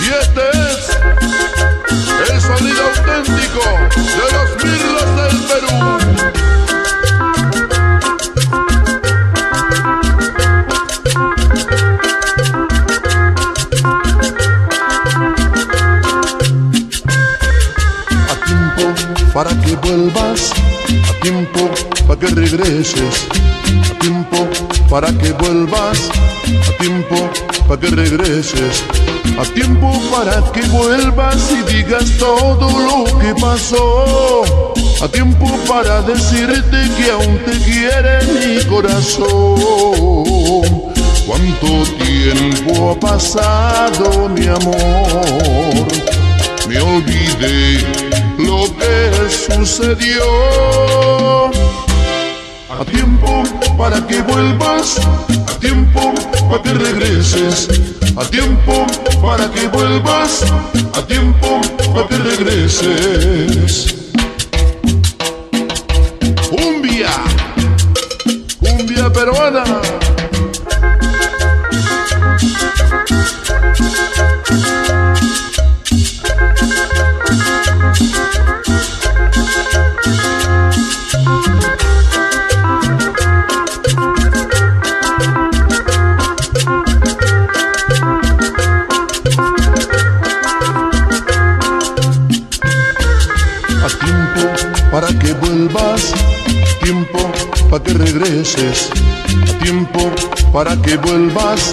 Y este es el sonido auténtico de los mirlos para que vuelvas, a tiempo para que regreses, a tiempo para que vuelvas, a tiempo para que regreses, a tiempo para que vuelvas y digas todo lo que pasó, a tiempo para decirte que aún te quiere mi corazón. ¿Cuánto tiempo ha pasado, mi amor? Me olvidé sucedió. A tiempo para que vuelvas, a tiempo para que regreses, a tiempo para que vuelvas, a tiempo para que regreses. Para que regreses, a tiempo para que vuelvas,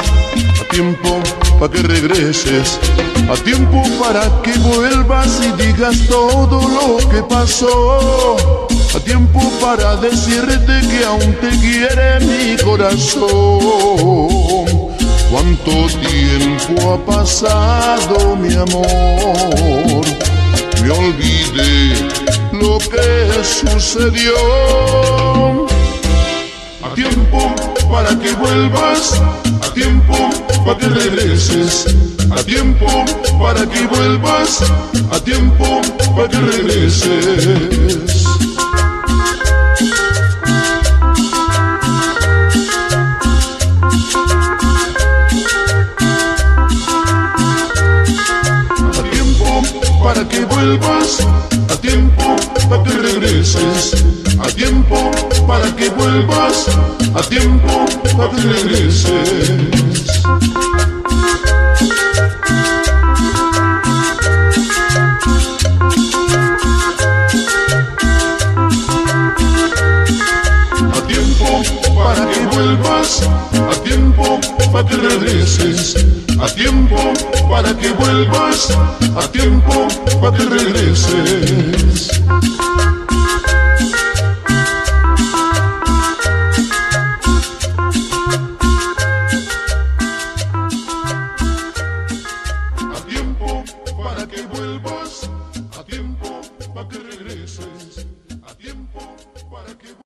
a tiempo para que regreses, a tiempo para que vuelvas y digas todo lo que pasó, a tiempo para decirte que aún te quiere mi corazón. ¿Cuánto tiempo ha pasado, mi amor? me olvidé lo que sucedió. A tiempo para que vuelvas, a tiempo para que regreses, a tiempo para que vuelvas, a tiempo para que regreses. a tiempo para que vuelvas, a tiempo para que regreses, a tiempo para que vuelvas, a tiempo para que regreses. A tiempo para que vuelvas, a tiempo para que regreses. A tiempo para que vuelvas, a tiempo para que regreses. A tiempo para que.